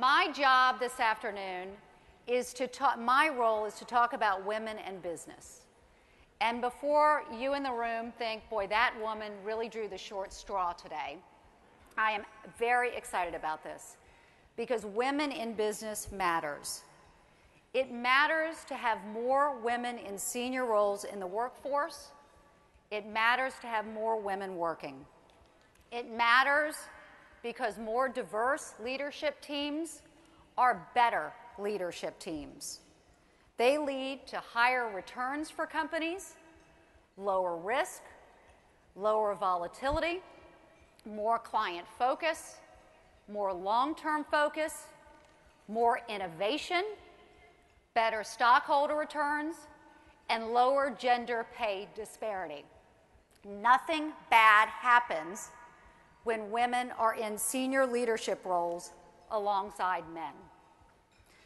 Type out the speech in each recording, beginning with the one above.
my job this afternoon is to talk, my role is to talk about women and business. And before you in the room think, boy, that woman really drew the short straw today, I am very excited about this because women in business matters. It matters to have more women in senior roles in the workforce. It matters to have more women working. It matters because more diverse leadership teams are better leadership teams. They lead to higher returns for companies, lower risk, lower volatility, more client focus, more long term focus, more innovation, better stockholder returns, and lower gender pay disparity. Nothing bad happens when women are in senior leadership roles alongside men.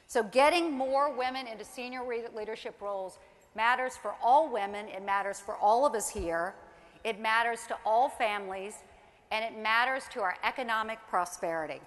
So, getting more women into senior leadership roles matters for all women, it matters for all of us here, it matters to all families, and it matters to our economic prosperity.